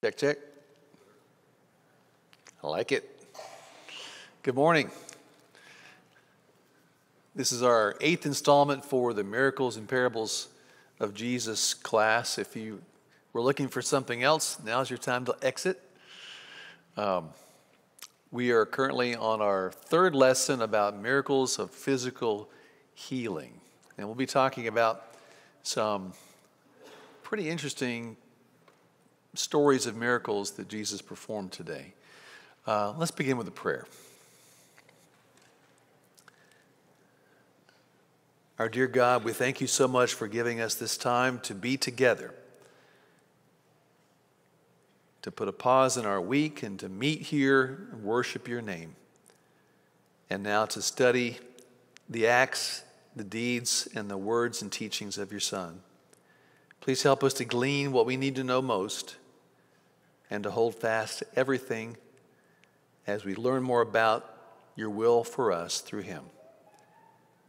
Check, check. I like it. Good morning. This is our eighth installment for the Miracles and Parables of Jesus class. If you were looking for something else, now's your time to exit. Um, we are currently on our third lesson about miracles of physical healing. And we'll be talking about some pretty interesting stories of miracles that Jesus performed today. Uh, let's begin with a prayer. Our dear God, we thank you so much for giving us this time to be together, to put a pause in our week and to meet here and worship your name, and now to study the acts, the deeds, and the words and teachings of your Son. Please help us to glean what we need to know most and to hold fast to everything as we learn more about your will for us through him.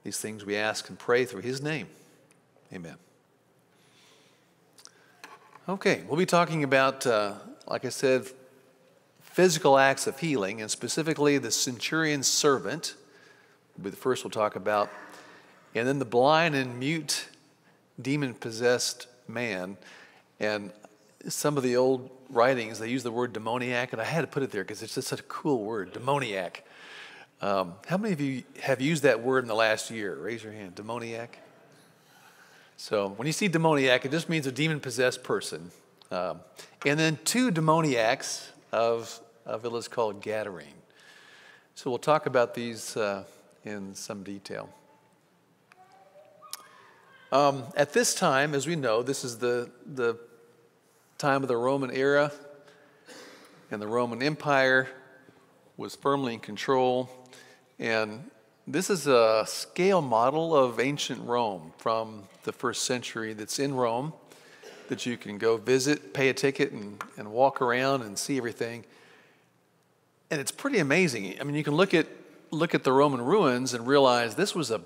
These things we ask and pray through his name. Amen. Okay, we'll be talking about, uh, like I said, physical acts of healing, and specifically the centurion's servant, will the first we'll talk about, and then the blind and mute demon possessed man. And some of the old writings, they use the word demoniac, and I had to put it there because it's just such a cool word, demoniac. Um, how many of you have used that word in the last year? Raise your hand. Demoniac. So when you see demoniac, it just means a demon possessed person. Um, and then two demoniacs of a village called Gadarene. So we'll talk about these uh, in some detail. Um, at this time, as we know, this is the, the time of the Roman era, and the Roman Empire was firmly in control. And this is a scale model of ancient Rome from the first century that's in Rome that you can go visit, pay a ticket, and, and walk around and see everything. And it's pretty amazing. I mean, you can look at, look at the Roman ruins and realize this was a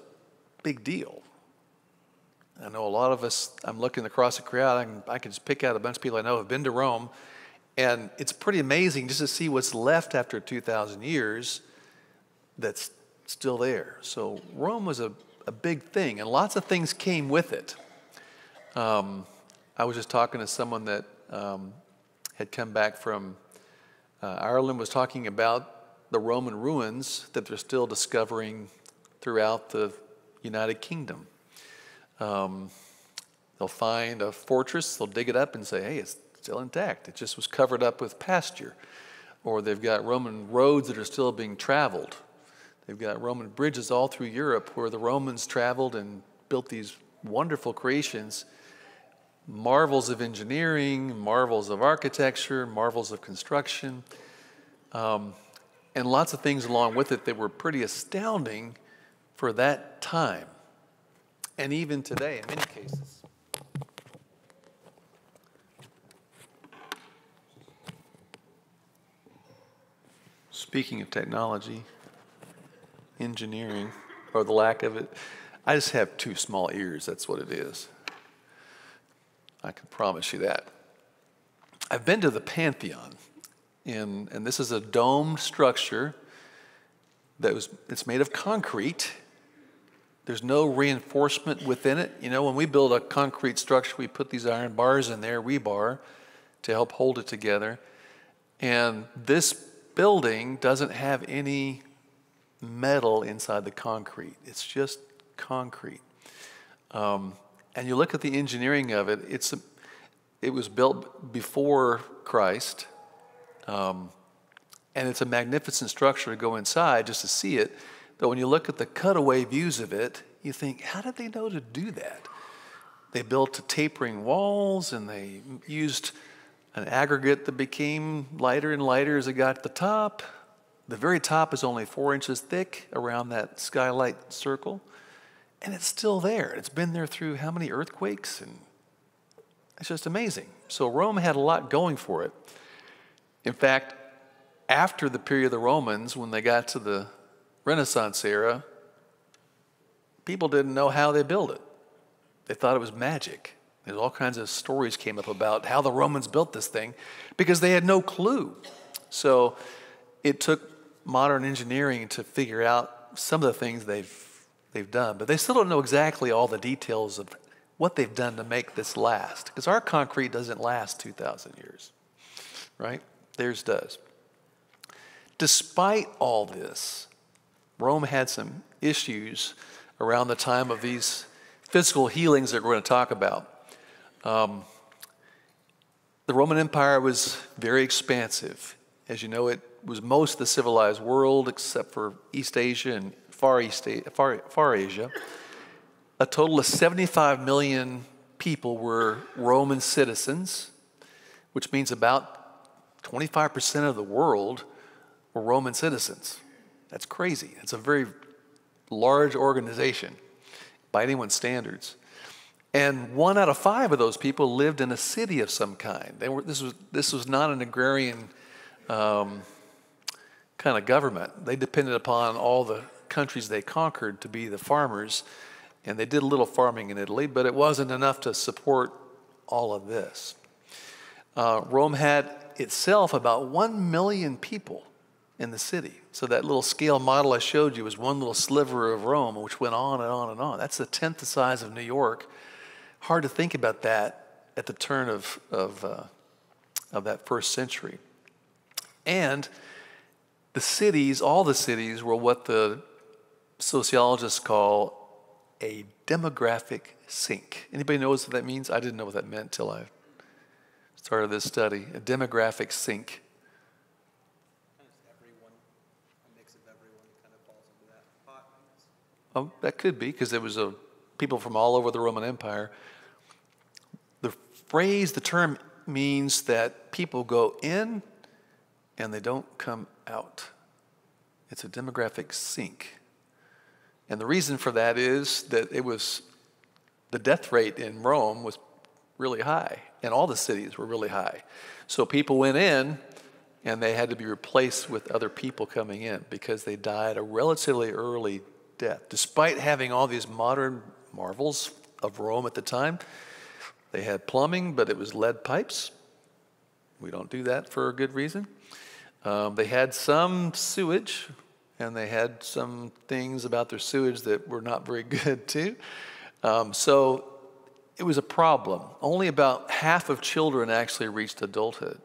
big deal. I know a lot of us, I'm looking across the crowd, I can, I can just pick out a bunch of people I know have been to Rome, and it's pretty amazing just to see what's left after 2,000 years that's still there. So Rome was a, a big thing, and lots of things came with it. Um, I was just talking to someone that um, had come back from uh, Ireland, was talking about the Roman ruins that they're still discovering throughout the United Kingdom. Um, they'll find a fortress, they'll dig it up and say, hey, it's still intact. It just was covered up with pasture. Or they've got Roman roads that are still being traveled. They've got Roman bridges all through Europe where the Romans traveled and built these wonderful creations marvels of engineering, marvels of architecture, marvels of construction, um, and lots of things along with it that were pretty astounding for that time and even today in many cases. Speaking of technology, engineering, or the lack of it, I just have two small ears. That's what it is. I can promise you that. I've been to the Pantheon, in, and this is a domed structure that was, it's made of concrete there's no reinforcement within it. You know, when we build a concrete structure, we put these iron bars in there, rebar, to help hold it together. And this building doesn't have any metal inside the concrete, it's just concrete. Um, and you look at the engineering of it, it's a, it was built before Christ. Um, and it's a magnificent structure to go inside just to see it. But when you look at the cutaway views of it, you think, how did they know to do that? They built tapering walls and they used an aggregate that became lighter and lighter as it got to the top. The very top is only four inches thick around that skylight circle, and it's still there. It's been there through how many earthquakes? And it's just amazing. So Rome had a lot going for it. In fact, after the period of the Romans, when they got to the Renaissance era, people didn't know how they built it. They thought it was magic. There's all kinds of stories came up about how the Romans built this thing because they had no clue. So it took modern engineering to figure out some of the things they've they've done, but they still don't know exactly all the details of what they've done to make this last because our concrete doesn't last 2000 years. Right? Theirs does. Despite all this, Rome had some issues around the time of these physical healings that we're going to talk about. Um, the Roman Empire was very expansive. As you know, it was most of the civilized world except for East Asia and Far East, Far, Far Asia. A total of 75 million people were Roman citizens, which means about 25% of the world were Roman citizens. That's crazy. It's a very large organization by anyone's standards. And one out of five of those people lived in a city of some kind. They were, this, was, this was not an agrarian um, kind of government. They depended upon all the countries they conquered to be the farmers. And they did a little farming in Italy, but it wasn't enough to support all of this. Uh, Rome had itself about 1 million people in the city. So that little scale model I showed you was one little sliver of Rome, which went on and on and on. That's a tenth the size of New York. Hard to think about that at the turn of, of, uh, of that first century. And the cities, all the cities, were what the sociologists call a demographic sink. Anybody knows what that means? I didn't know what that meant till I started this study. A demographic sink. Oh, that could be because there was a people from all over the Roman Empire. The phrase, the term means that people go in and they don't come out. It's a demographic sink. And the reason for that is that it was the death rate in Rome was really high, and all the cities were really high. So people went in and they had to be replaced with other people coming in because they died a relatively early death. Despite having all these modern marvels of Rome at the time, they had plumbing, but it was lead pipes. We don't do that for a good reason. Um, they had some sewage, and they had some things about their sewage that were not very good too. Um, so it was a problem. Only about half of children actually reached adulthood.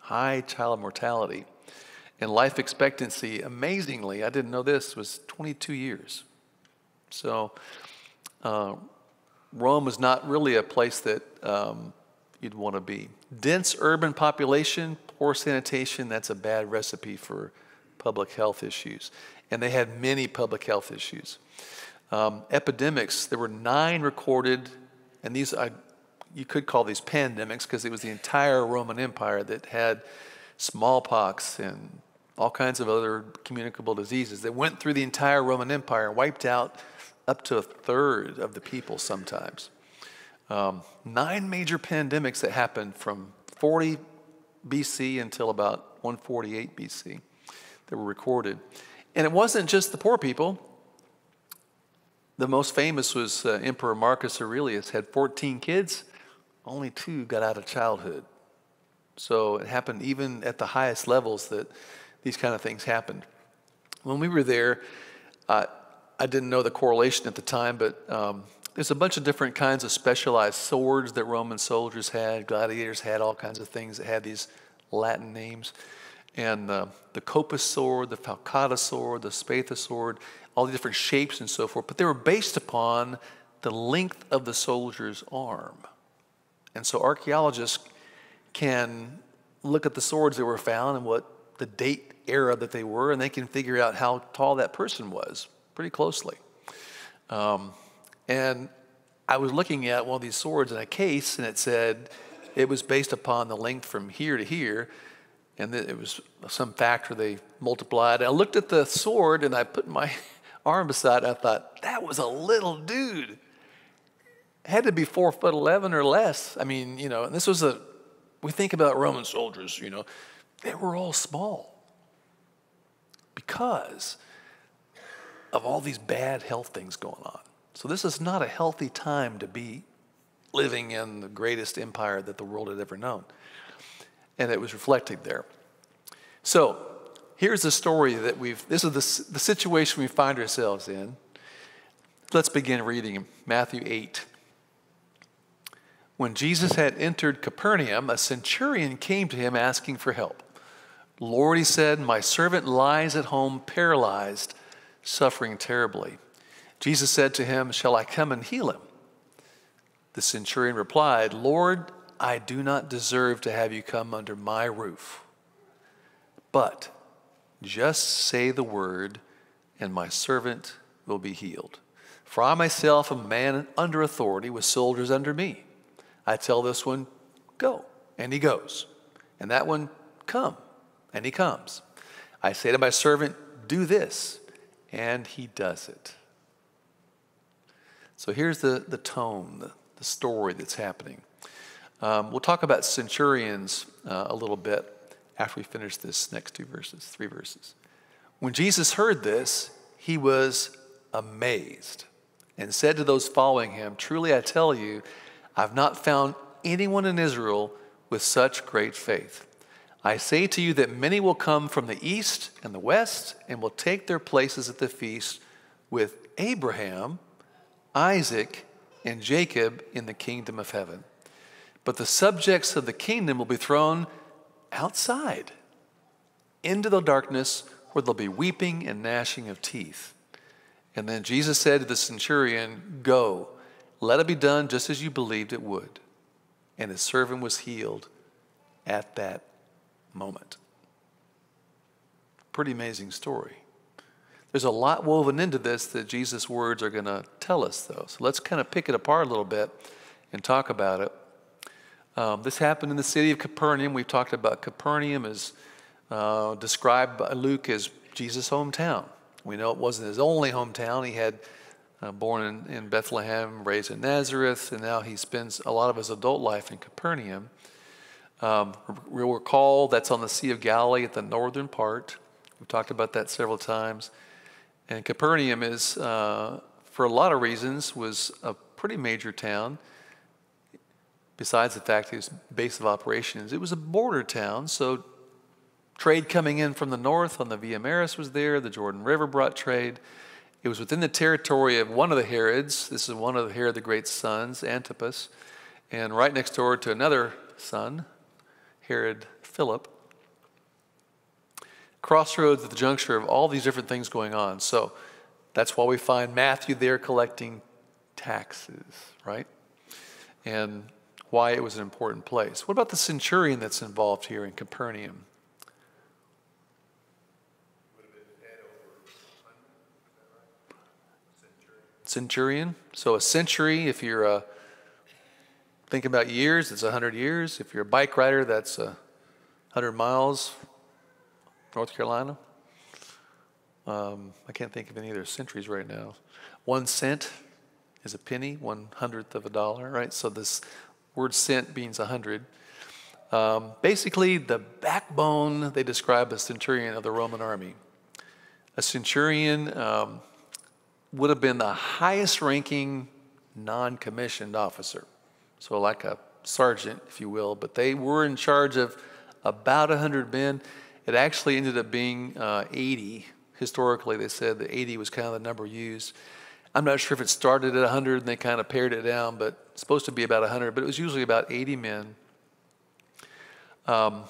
High child mortality. And life expectancy, amazingly, I didn't know this, was 22 years. So uh, Rome was not really a place that um, you'd want to be. Dense urban population, poor sanitation, that's a bad recipe for public health issues. And they had many public health issues. Um, epidemics, there were nine recorded, and these, I, you could call these pandemics because it was the entire Roman Empire that had smallpox and all kinds of other communicable diseases that went through the entire Roman Empire and wiped out up to a third of the people sometimes. Um, nine major pandemics that happened from 40 BC until about 148 BC that were recorded. And it wasn't just the poor people. The most famous was uh, Emperor Marcus Aurelius, had 14 kids, only two got out of childhood. So it happened even at the highest levels that these kind of things happened. When we were there, uh, I didn't know the correlation at the time, but um, there's a bunch of different kinds of specialized swords that Roman soldiers had. Gladiators had all kinds of things that had these Latin names. And uh, the Kopis sword, the Falcata sword, the Spatha sword, all the different shapes and so forth, but they were based upon the length of the soldier's arm. And so archaeologists can look at the swords that were found and what the date era that they were, and they can figure out how tall that person was pretty closely. Um, and I was looking at one of these swords in a case, and it said it was based upon the length from here to here, and it was some factor they multiplied. I looked at the sword, and I put my arm beside it. I thought, that was a little dude. Had to be four foot 11 or less. I mean, you know, and this was a, we think about Roman soldiers, you know, they were all small because of all these bad health things going on. So, this is not a healthy time to be living in the greatest empire that the world had ever known. And it was reflected there. So here's the story that we've, this is the, the situation we find ourselves in. Let's begin reading Matthew 8. When Jesus had entered Capernaum, a centurion came to him asking for help. Lord, he said, my servant lies at home paralyzed, suffering terribly. Jesus said to him, Shall I come and heal him? The centurion replied, Lord, I do not deserve to have you come under my roof. But just say the word, and my servant will be healed. For I myself am a man under authority with soldiers under me. I tell this one, Go, and he goes. And that one, Come, and he comes. I say to my servant, Do this, and he does it. So here's the, the tone, the, the story that's happening. Um, we'll talk about centurions uh, a little bit after we finish this next two verses, three verses. When Jesus heard this, he was amazed and said to those following him, Truly I tell you, I've not found anyone in Israel with such great faith. I say to you that many will come from the east and the west and will take their places at the feast with Abraham, Isaac, and Jacob in the kingdom of heaven. But the subjects of the kingdom will be thrown outside into the darkness where there'll be weeping and gnashing of teeth. And then Jesus said to the centurion, Go, let it be done just as you believed it would. And his servant was healed at that moment. Pretty amazing story. There's a lot woven into this that Jesus' words are going to tell us, though. So let's kind of pick it apart a little bit and talk about it. Um, this happened in the city of Capernaum. We've talked about Capernaum as uh, described by Luke as Jesus' hometown. We know it wasn't his only hometown. He had uh, born in, in Bethlehem, raised in Nazareth, and now he spends a lot of his adult life in Capernaum. Um, we'll recall that's on the Sea of Galilee at the northern part. We've talked about that several times. And Capernaum is, uh, for a lot of reasons, was a pretty major town. Besides the fact it was base of operations, it was a border town. So trade coming in from the north on the Via Maris was there. The Jordan River brought trade. It was within the territory of one of the Herods. This is one of the Herod the Great's sons, Antipas, and right next door to another son, Herod Philip. Crossroads at the juncture of all these different things going on. So that's why we find Matthew there collecting taxes, right? And why it was an important place. What about the centurion that's involved here in Capernaum? Centurion. So a century, if you're a Think about years, it's 100 years. If you're a bike rider, that's uh, 100 miles, North Carolina. Um, I can't think of any other centuries right now. One cent is a penny, one hundredth of a dollar, right? So this word cent means a hundred. Um, basically, the backbone, they describe a centurion of the Roman army. A centurion um, would have been the highest ranking non commissioned officer so like a sergeant, if you will, but they were in charge of about 100 men. It actually ended up being uh, 80. Historically, they said that 80 was kind of the number used. I'm not sure if it started at 100 and they kind of pared it down, but it's supposed to be about 100, but it was usually about 80 men. Um,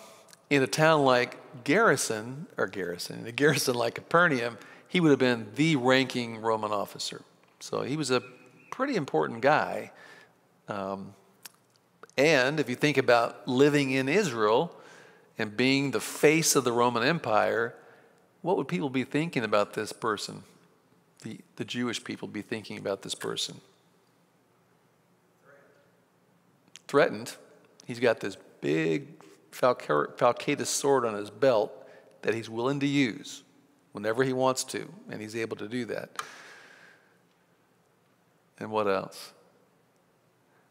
in a town like Garrison, or Garrison, in a garrison like Capernaum, he would have been the ranking Roman officer. So he was a pretty important guy. Um, and if you think about living in Israel and being the face of the Roman Empire, what would people be thinking about this person? The, the Jewish people be thinking about this person? Threatened. He's got this big Falcatus sword on his belt that he's willing to use whenever he wants to, and he's able to do that. And what else?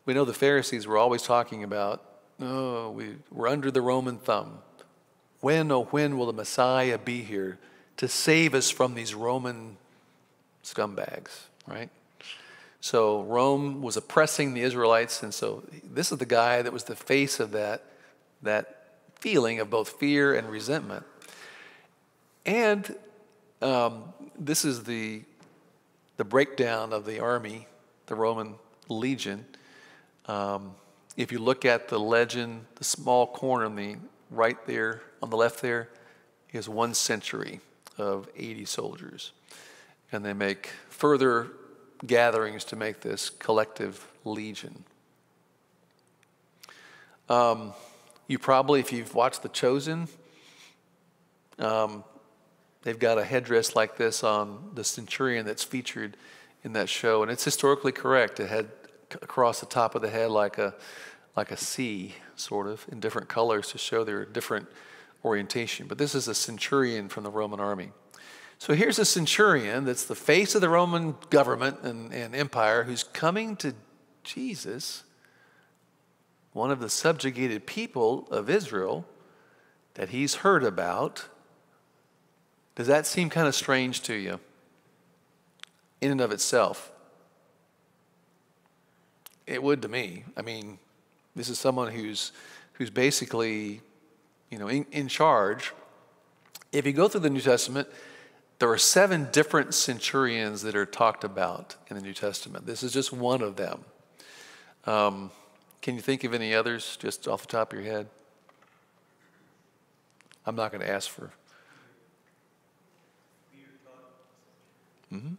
We know the Pharisees were always talking about, oh, we, we're under the Roman thumb. When, oh, when will the Messiah be here to save us from these Roman scumbags, right? So Rome was oppressing the Israelites, and so this is the guy that was the face of that, that feeling of both fear and resentment. And um, this is the, the breakdown of the army, the Roman legion. Um, if you look at the legend, the small corner on the right there, on the left there, is one century of 80 soldiers. And they make further gatherings to make this collective legion. Um, you probably, if you've watched The Chosen, um, they've got a headdress like this on the centurion that's featured in that show, and it's historically correct. It had across the top of the head like a like a C, sort of, in different colors to show their different orientation. But this is a centurion from the Roman army. So here's a centurion that's the face of the Roman government and, and empire who's coming to Jesus, one of the subjugated people of Israel that he's heard about. Does that seem kind of strange to you in and of itself? It would to me. I mean, this is someone who's, who's basically, you know, in, in charge. If you go through the New Testament, there are seven different centurions that are talked about in the New Testament. This is just one of them. Um, can you think of any others just off the top of your head? I'm not going to ask for. Mm-hmm.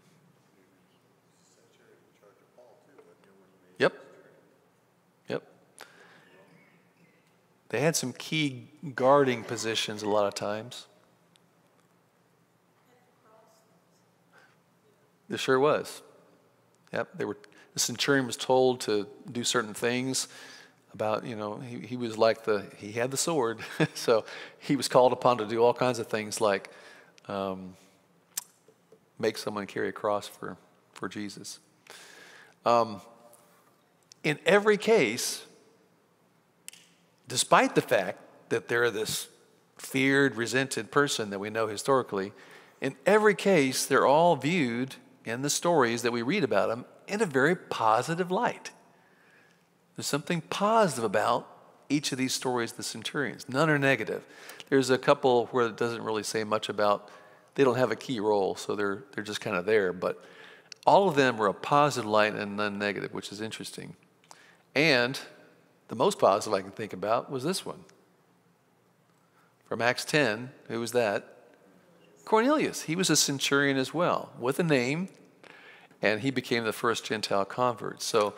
They had some key guarding positions a lot of times. There sure was. Yep. They were, the centurion was told to do certain things about, you know, he, he was like the, he had the sword. so he was called upon to do all kinds of things like um, make someone carry a cross for, for Jesus. Um, in every case, despite the fact that they're this feared, resented person that we know historically, in every case, they're all viewed in the stories that we read about them in a very positive light. There's something positive about each of these stories, the centurions. None are negative. There's a couple where it doesn't really say much about, they don't have a key role, so they're, they're just kind of there. But all of them are a positive light and none negative, which is interesting. And the most positive I can think about was this one. From Acts 10, who was that? Cornelius. He was a centurion as well, with a name, and he became the first Gentile convert. So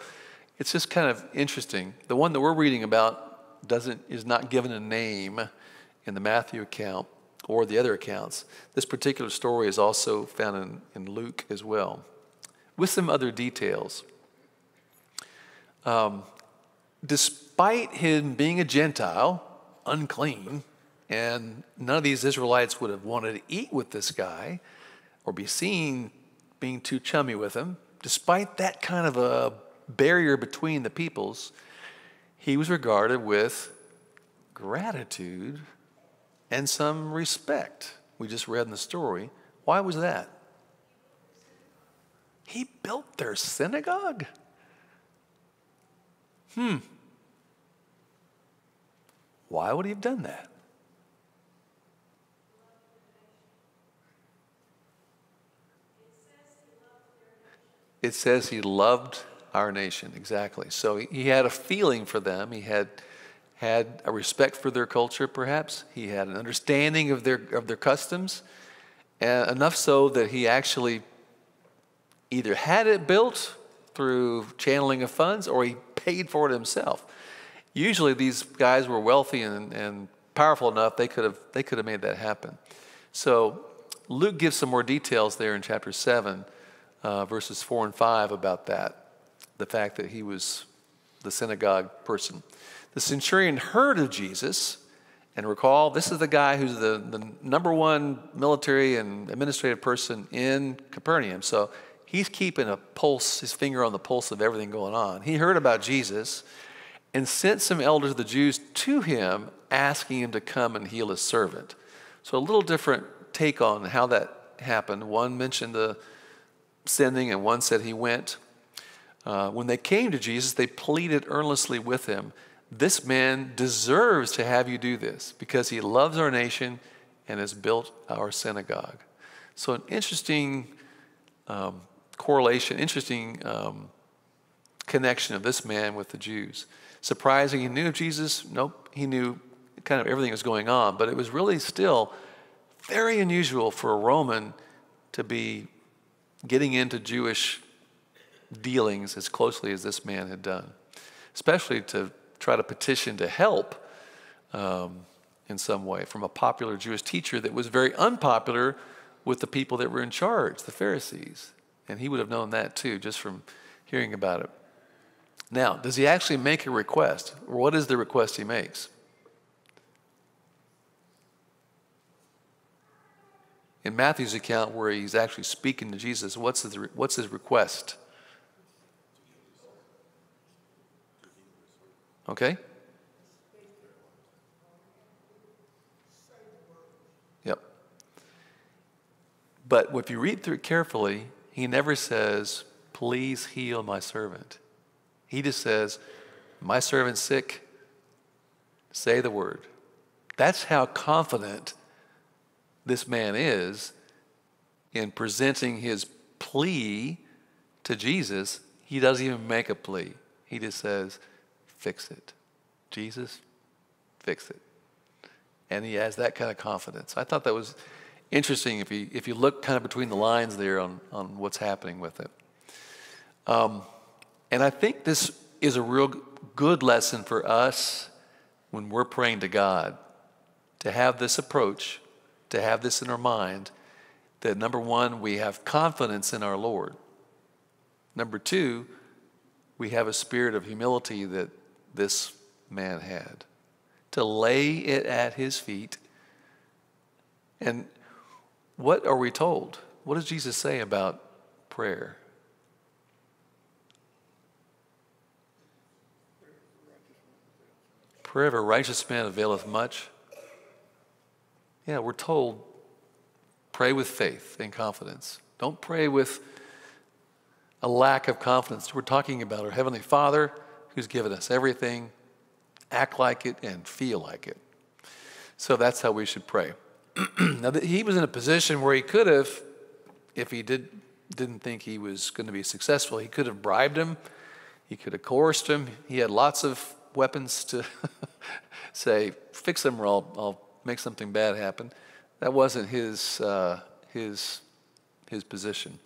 it's just kind of interesting. The one that we're reading about doesn't is not given a name in the Matthew account or the other accounts. This particular story is also found in, in Luke as well, with some other details. Um, despite him being a Gentile, unclean, and none of these Israelites would have wanted to eat with this guy or be seen being too chummy with him, despite that kind of a barrier between the peoples, he was regarded with gratitude and some respect. We just read in the story. Why was that? He built their synagogue. Hmm. Why would he have done that? It says he loved our nation, exactly. So he had a feeling for them. He had had a respect for their culture, perhaps. He had an understanding of their of their customs, uh, enough so that he actually either had it built through channeling of funds or he paid for it himself. Usually these guys were wealthy and, and powerful enough they could have they could have made that happen. So Luke gives some more details there in chapter seven, uh, verses four and five about that, the fact that he was the synagogue person. The centurion heard of Jesus, and recall this is the guy who's the, the number one military and administrative person in Capernaum. So he's keeping a pulse, his finger on the pulse of everything going on. He heard about Jesus and sent some elders of the Jews to him, asking him to come and heal his servant. So a little different take on how that happened. One mentioned the sending, and one said he went. Uh, when they came to Jesus, they pleaded earnestly with him This man deserves to have you do this because he loves our nation and has built our synagogue. So, an interesting um, correlation, interesting um, connection of this man with the Jews. Surprising, he knew Jesus? Nope, he knew kind of everything was going on, but it was really still very unusual for a Roman to be getting into Jewish dealings as closely as this man had done, especially to try to petition to help um, in some way from a popular Jewish teacher that was very unpopular with the people that were in charge, the Pharisees. And he would have known that too, just from hearing about it. Now, does he actually make a request? Or what is the request he makes? In Matthew's account, where he's actually speaking to Jesus, what's his, what's his request? Okay? Yep. But if you read through it carefully, he never says, Please heal my servant. He just says, My servant's sick. Say the word. That's how confident this man is in presenting his plea to Jesus. He doesn't even make a plea, he just says, Fix it. Jesus, fix it. And he has that kind of confidence. I thought that was interesting if you, if you look kind of between the lines there on, on what's happening with it. Um, and I think this is a real good lesson for us when we're praying to God to have this approach, to have this in our mind that number one, we have confidence in our Lord. Number two, we have a spirit of humility that this man had to lay it at his feet. And what are we told? What does Jesus say about prayer? Prayer of a righteous man availeth much. Yeah, we're told pray with faith and confidence. Don't pray with a lack of confidence. We're talking about our Heavenly Father who's given us everything. Act like it and feel like it. So that's how we should pray. now, he was in a position where he could have, if he did, didn't think he was going to be successful, he could have bribed him, he could have coerced him. He had lots of weapons to say, fix them or I'll, I'll, make something bad happen. That wasn't his, uh, his, his position.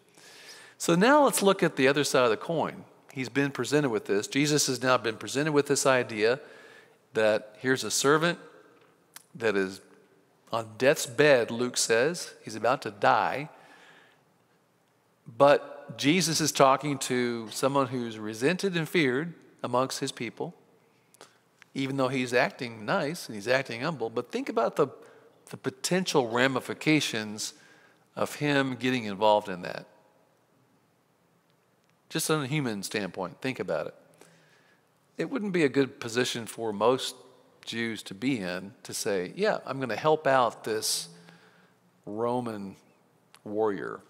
So now let's look at the other side of the coin. He's been presented with this. Jesus has now been presented with this idea that here's a servant that is on death's bed, Luke says. He's about to die. But Jesus is talking to someone who's resented and feared amongst his people even though he's acting nice and he's acting humble. But think about the, the potential ramifications of him getting involved in that. Just on a human standpoint, think about it. It wouldn't be a good position for most Jews to be in to say, yeah, I'm going to help out this Roman warrior.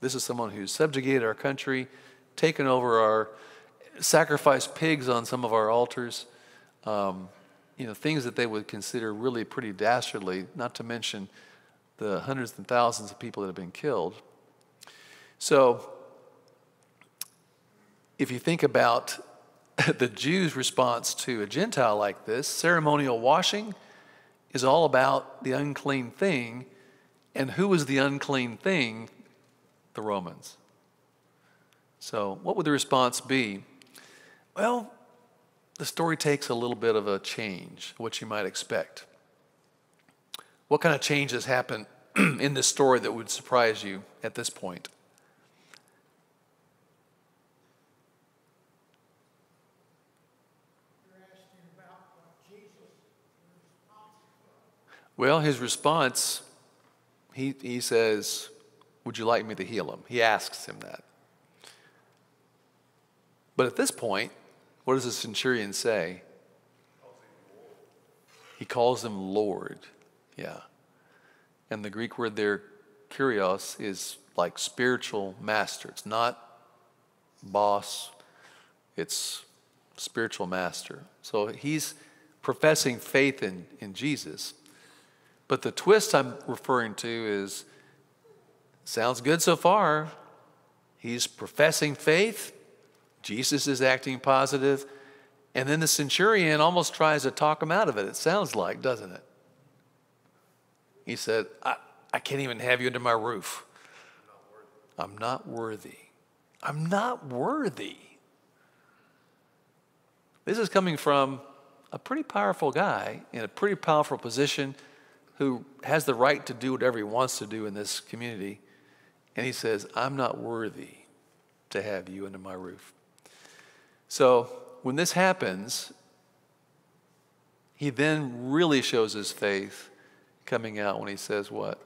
This is someone who's subjugated our country, taken over our sacrifice pigs on some of our altars, um, you know, things that they would consider really pretty dastardly, not to mention the hundreds and thousands of people that have been killed. So, if you think about the Jews' response to a Gentile like this, ceremonial washing is all about the unclean thing. And who was the unclean thing? The Romans. So, what would the response be? Well, the story takes a little bit of a change, what you might expect. What kind of changes happen in this story that would surprise you at this point? Well, his response, he, he says, Would you like me to heal him? He asks him that. But at this point, what does the centurion say? He calls him Lord. Yeah. And the Greek word there, kurios, is like spiritual master. It's not boss, its spiritual master. So he's professing faith in, in Jesus. But the twist I'm referring to is sounds good so far. He's professing faith, Jesus is acting positive, and then the centurion almost tries to talk him out of it, it sounds like, doesn't it? He said, I, I can't even have you under my roof. I'm not worthy. I'm not worthy. This is coming from a pretty powerful guy in a pretty powerful position who has the right to do whatever he wants to do in this community. And he says, I'm not worthy to have you under my roof. So when this happens, he then really shows his faith coming out when he says, What?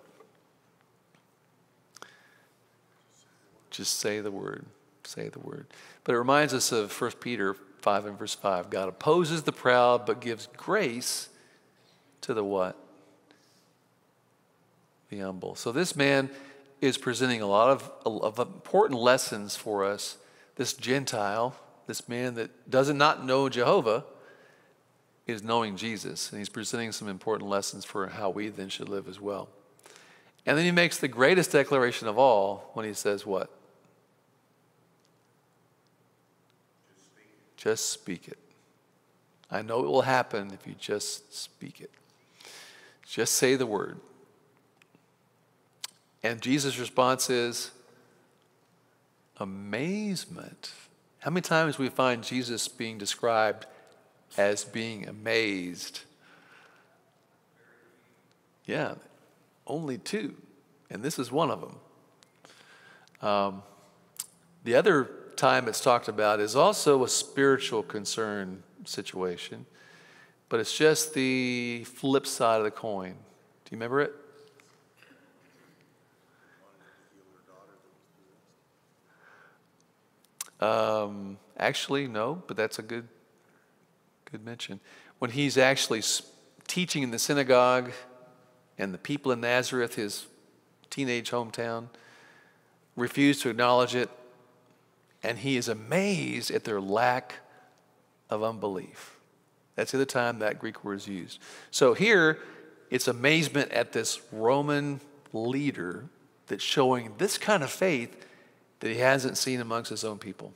Just say the word. Say the word. But it reminds us of 1 Peter 5 and verse 5. God opposes the proud, but gives grace to the what? The humble. So this man is presenting a lot of, of important lessons for us. This Gentile, this man that doesn't not know Jehovah, is knowing Jesus. And he's presenting some important lessons for how we then should live as well. And then he makes the greatest declaration of all when he says, What? Just speak it. I know it will happen if you just speak it. Just say the word. And Jesus' response is amazement. How many times we find Jesus being described as being amazed? Yeah, only two. And this is one of them. Um, the other time it's talked about is also a spiritual concern situation, but it's just the flip side of the coin. Do you remember it? Um, actually, no, but that's a good, good mention. When he's actually teaching in the synagogue, and the people in Nazareth, his teenage hometown, refuse to acknowledge it, and he is amazed at their lack of unbelief. That's the time that Greek word is used. So here, it's amazement at this Roman leader that's showing this kind of faith that he hasn't seen amongst his own people.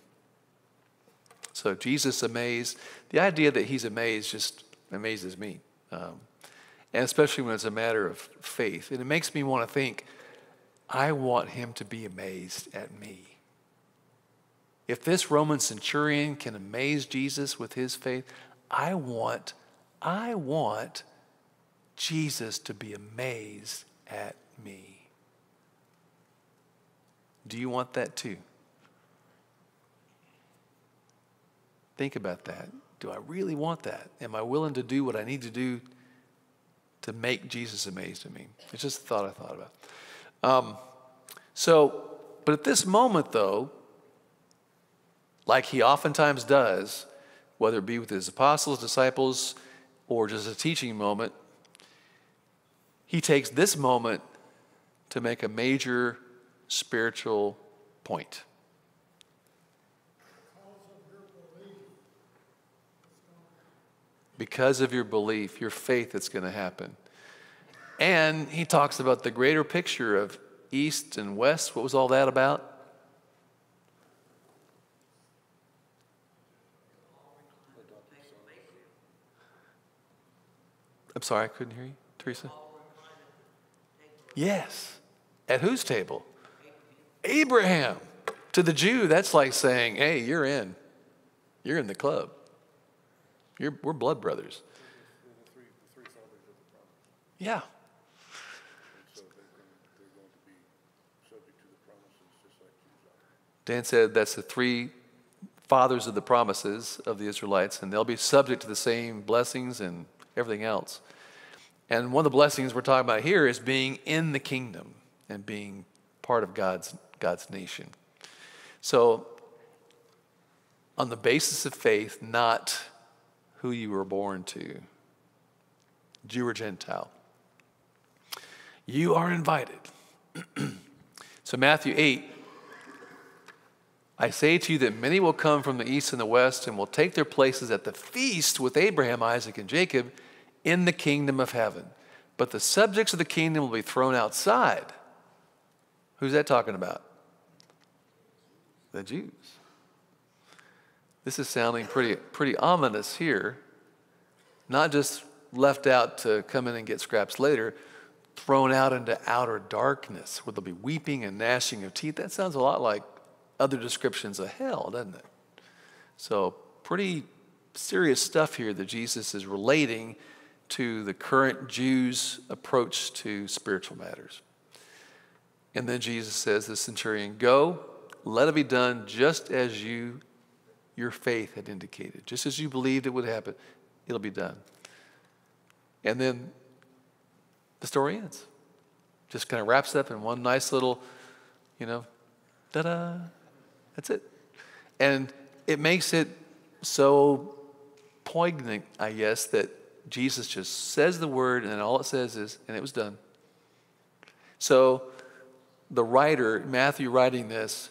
So Jesus amazed. The idea that he's amazed just amazes me, um, and especially when it's a matter of faith. And it makes me want to think, I want him to be amazed at me. If this Roman centurion can amaze Jesus with his faith, I want, I want Jesus to be amazed at me. Do you want that too? Think about that. Do I really want that? Am I willing to do what I need to do to make Jesus amazed at me? It's just a thought I thought about. Um, so, but at this moment, though, like he oftentimes does, whether it be with his apostles, disciples, or just a teaching moment, he takes this moment to make a major spiritual point. Because of your belief, your faith, it's going to happen. And he talks about the greater picture of east and west. What was all that about? I'm sorry, I couldn't hear you, Teresa. Yes. At whose table? Abraham. To the Jew, that's like saying, hey, you're in. You're in the club. You're, we're blood brothers. Yeah. Dan said that's the three fathers of the promises of the Israelites, and they'll be subject to the same blessings and everything else. And one of the blessings we're talking about here is being in the kingdom and being part of God's, God's nation. So, on the basis of faith, not who you were born to, Jew or Gentile, you are invited. so, Matthew 8, I say to you that many will come from the east and the west and will take their places at the feast with Abraham, Isaac, and Jacob in the kingdom of heaven. But the subjects of the kingdom will be thrown outside. Who's that talking about? The Jews. This is sounding pretty, pretty ominous here. Not just left out to come in and get scraps later, thrown out into outer darkness where there'll be weeping and gnashing of teeth. That sounds a lot like other descriptions of hell, doesn't it? So, pretty serious stuff here that Jesus is relating to the current Jews' approach to spiritual matters. And then Jesus says, the centurion, Go, let it be done just as you your faith had indicated. Just as you believed it would happen, it'll be done. And then the story ends. Just kind of wraps up in one nice little, you know, da da. That's it. And it makes it so poignant, I guess, that Jesus just says the word and all it says is, and it was done. So the writer, Matthew writing this,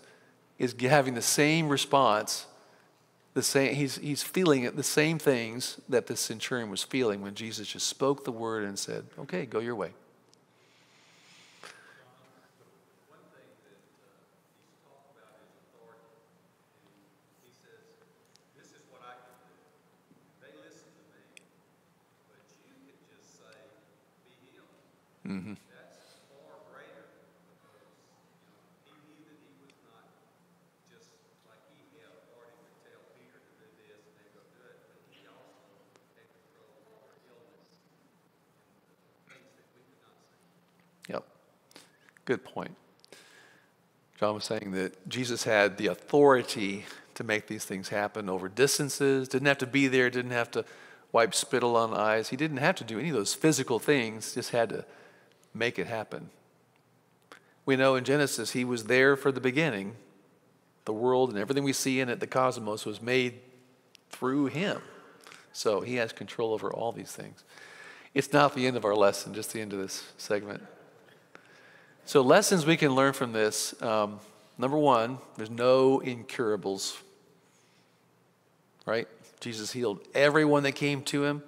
is having the same response. The same, he's, he's feeling the same things that the centurion was feeling when Jesus just spoke the word and said, Okay, go your way. Mm-hmm. That's far greater because you know, he knew that he was not just like he had authority to tell Peter to do this and they go do it, but he also had control over illness and things that we could not see. Yep. Good point. John was saying that Jesus had the authority to make these things happen over distances, didn't have to be there, didn't have to wipe spittle on eyes. He didn't have to do any of those physical things, just had to make it happen. We know in Genesis he was there for the beginning. The world and everything we see in it, the cosmos, was made through him. So he has control over all these things. It's not the end of our lesson, just the end of this segment. So, lessons we can learn from this um, number one, there's no incurables, right? Jesus healed everyone that came to him.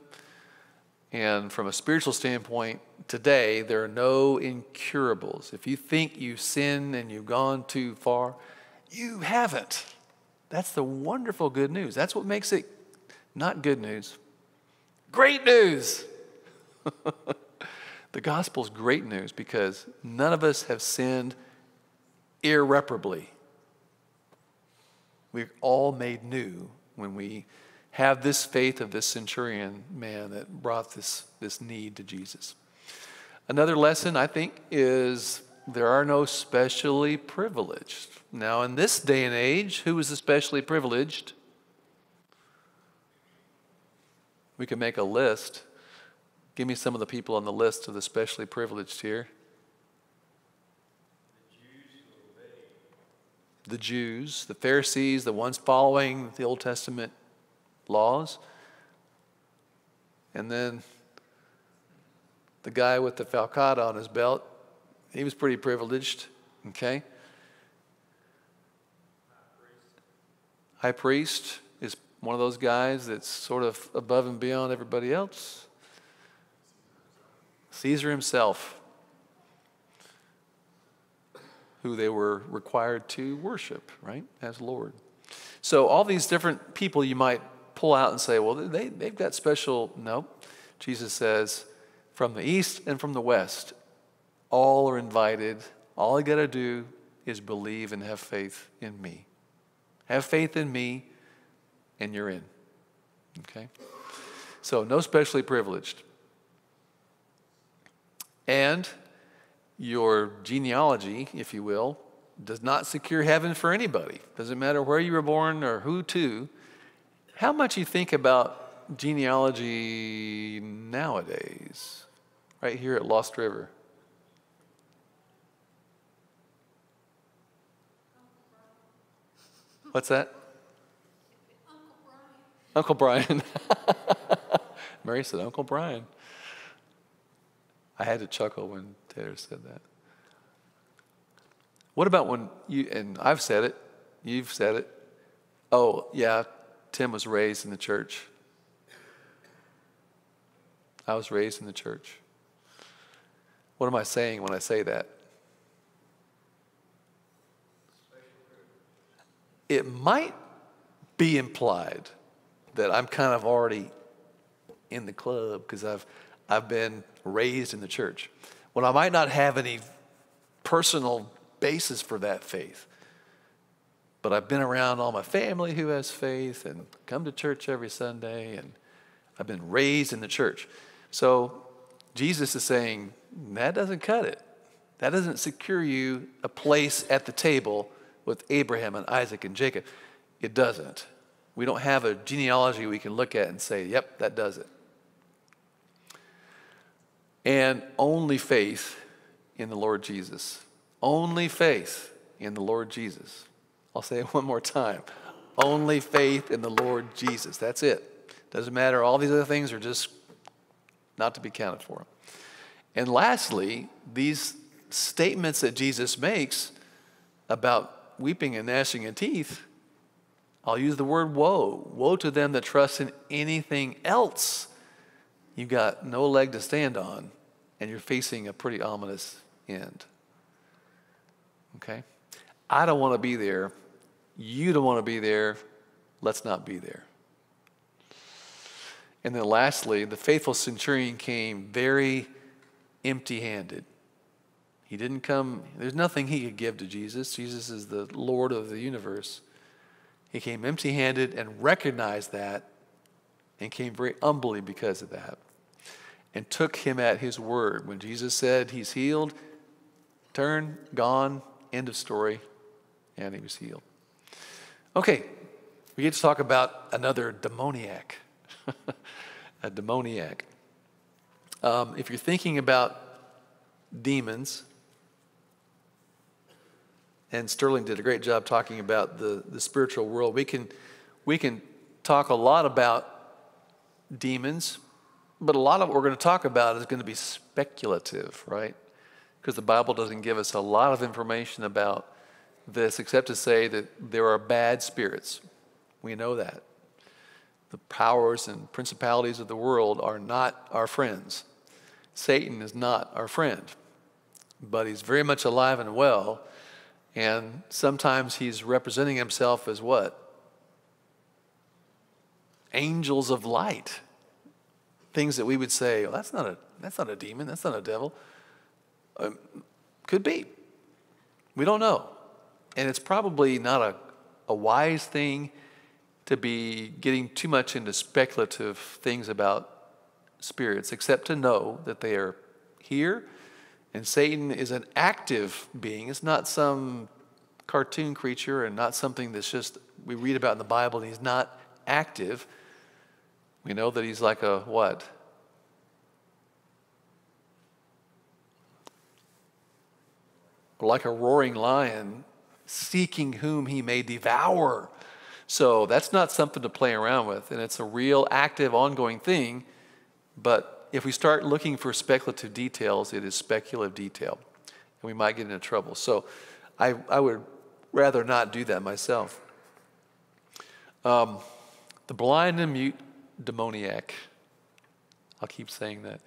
And from a spiritual standpoint, today, there are no incurables. If you think you sin and you've gone too far, you haven't. That's the wonderful good news. That's what makes it not good news. Great news. the gospel's great news because none of us have sinned irreparably. We're all made new when we have this faith of this centurion man that brought this, this need to Jesus. Another lesson, I think, is there are no specially privileged. Now, in this day and age, who is especially privileged? We can make a list. Give me some of the people on the list of the specially privileged here. The Jews, the Pharisees, the ones following the Old Testament laws. And then the guy with the falcata on his belt, he was pretty privileged, okay? High priest is one of those guys that's sort of above and beyond everybody else. Caesar himself, who they were required to worship, right, as Lord. So, all these different people you might pull out and say, well, they, they've got special. No. Jesus says, from the east and from the west, all are invited. All you got to do is believe and have faith in me. Have faith in me, and you're in. Okay? So, no specially privileged. And your genealogy, if you will, does not secure heaven for anybody. Doesn't matter where you were born or who to. How much you think about genealogy nowadays, right here at Lost River? What's that? Uncle Brian. Uncle Brian. Mary said, Uncle Brian. I had to chuckle when Taylor said that. What about when you, and I've said it, You've said it. Oh, yeah, Tim was raised in the church. I was raised in the church. What am I saying when I say that? It might be implied that I'm kind of already in the club because I've, I've been raised in the church. Well, I might not have any personal basis for that faith, but I've been around all my family who has faith and come to church every Sunday, and I've been raised in the church. So Jesus is saying, that doesn't cut it. That doesn't secure you a place at the table with Abraham and Isaac and Jacob. It doesn't. We don't have a genealogy we can look at and say, yep, that does it. And only faith in the Lord Jesus. Only faith in the Lord Jesus. I'll say it one more time. Only faith in the Lord Jesus. That's it. Doesn't matter. All these other things are just not to be counted for. And lastly, these statements that Jesus makes about weeping and gnashing of teeth, I'll use the word woe. Woe to them that trust in anything else. You've got no leg to stand on, and you're facing a pretty ominous end. Okay? I don't want to be there. You don't want to be there. Let's not be there. And then lastly, the faithful centurion came very empty handed. He didn't come, there's nothing he could give to Jesus. Jesus is the Lord of the universe. He came empty handed and recognized that and came very humbly because of that and took him at his word. When Jesus said he's healed, turn, gone, end of story, and he was healed. Okay, we get to talk about another demoniac. a demoniac. Um, if you're thinking about demons, and Sterling did a great job talking about the, the spiritual world, we can, we can talk a lot about demons, but a lot of what we're going to talk about is going to be speculative, right? Because the Bible doesn't give us a lot of information about this except to say that there are bad spirits. We know that the powers and principalities of the world are not our friends. Satan is not our friend, but he's very much alive and well. And sometimes he's representing himself as what? Angels of light. Things that we would say, well, that's not a, that's not a demon, that's not a devil. Um, could be. We don't know. And it's probably not a, a wise thing to be getting too much into speculative things about spirits, except to know that they are here. And Satan is an active being. It's not some cartoon creature and not something that's just we read about in the Bible and he's not active. We know that he's like a what? Like a roaring lion seeking whom he may devour. So that's not something to play around with, and it's a real active, ongoing thing. But if we start looking for speculative details, it is speculative detail, and we might get into trouble. So I, I would rather not do that myself. Um, the blind and mute demoniac. I'll keep saying that.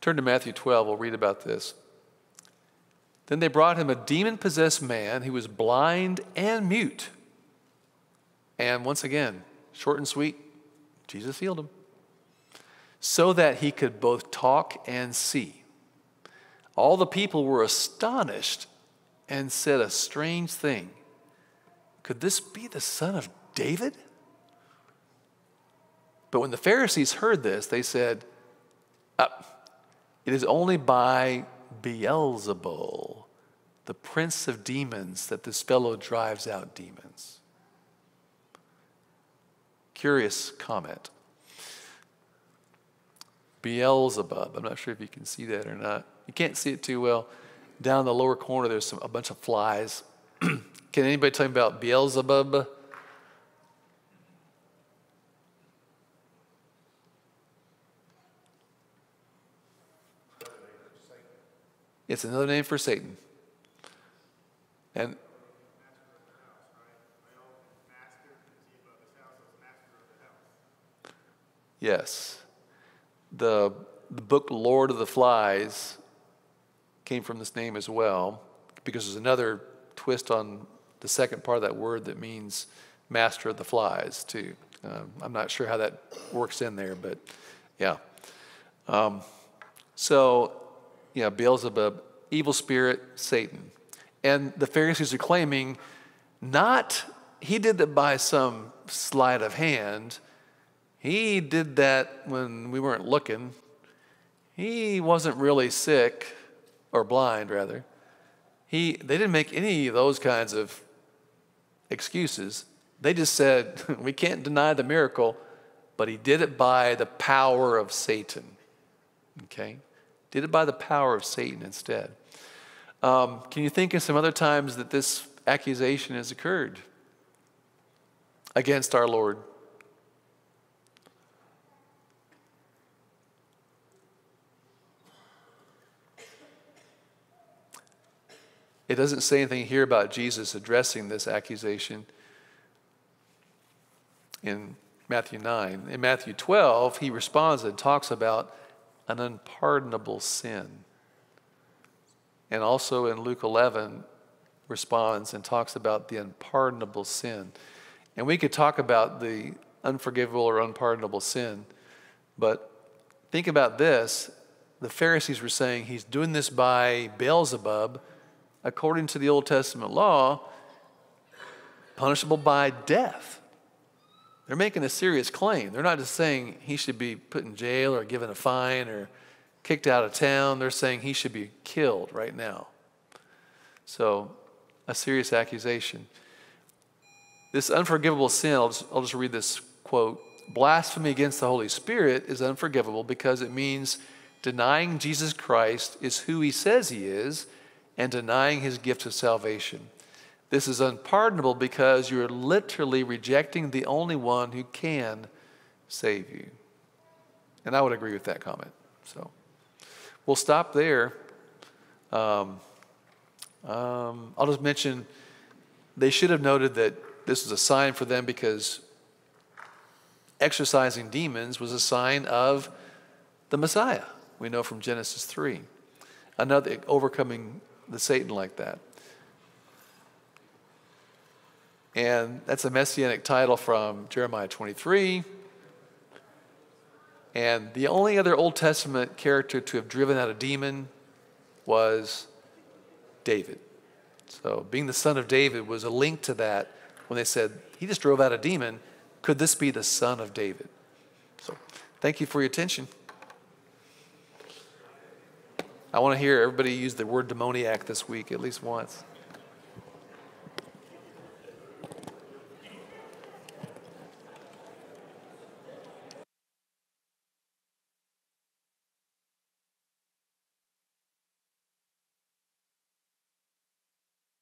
Turn to Matthew 12, we'll read about this. Then they brought him a demon possessed man who was blind and mute. And once again, short and sweet, Jesus healed him so that he could both talk and see. All the people were astonished and said a strange thing Could this be the son of David? But when the Pharisees heard this, they said, uh, It is only by Beelzebul, the prince of demons, that this fellow drives out demons. Curious comment. Beelzebub. I'm not sure if you can see that or not. You can't see it too well. Down the lower corner, there's some, a bunch of flies. can anybody tell me about Beelzebub? It's another name for Satan. And Yes. The, the, book Lord of the Flies came from this name as well, because there's another twist on the second part of that word that means master of the flies, too. Um, I'm not sure how that works in there, but yeah. Um, so yeah, Beelzebub, evil spirit, Satan. And the Pharisees are claiming not he did that by some sleight of hand. He did that when we weren't looking. He wasn't really sick, or blind, rather. He, they didn't make any of those kinds of excuses. They just said, we can't deny the miracle, but he did it by the power of Satan. Okay? Did it by the power of Satan instead. Um, can you think of some other times that this accusation has occurred against our Lord? It doesn't say anything here about Jesus addressing this accusation in Matthew 9. In Matthew 12, he responds and talks about an unpardonable sin. And also in Luke 11, responds and talks about the unpardonable sin. And we could talk about the unforgivable or unpardonable sin, but think about this. The Pharisees were saying he's doing this by Beelzebub, according to the Old Testament law, punishable by death. They're making a serious claim. They're not just saying he should be put in jail or given a fine or kicked out of town. They're saying he should be killed right now. So, a serious accusation. This unforgivable sin, I'll just, I'll just read this quote blasphemy against the Holy Spirit is unforgivable because it means denying Jesus Christ is who he says he is and denying his gift of salvation. This is unpardonable because you're literally rejecting the only one who can save you. And I would agree with that comment. So we'll stop there. Um, um, I'll just mention they should have noted that this was a sign for them because exorcising demons was a sign of the Messiah. We know from Genesis 3. Another overcoming the Satan like that. And that's a messianic title from Jeremiah 23. And the only other Old Testament character to have driven out a demon was David. So, being the son of David was a link to that when they said, He just drove out a demon. Could this be the son of David? So, thank you for your attention. I want to hear everybody use the word demoniac this week at least once.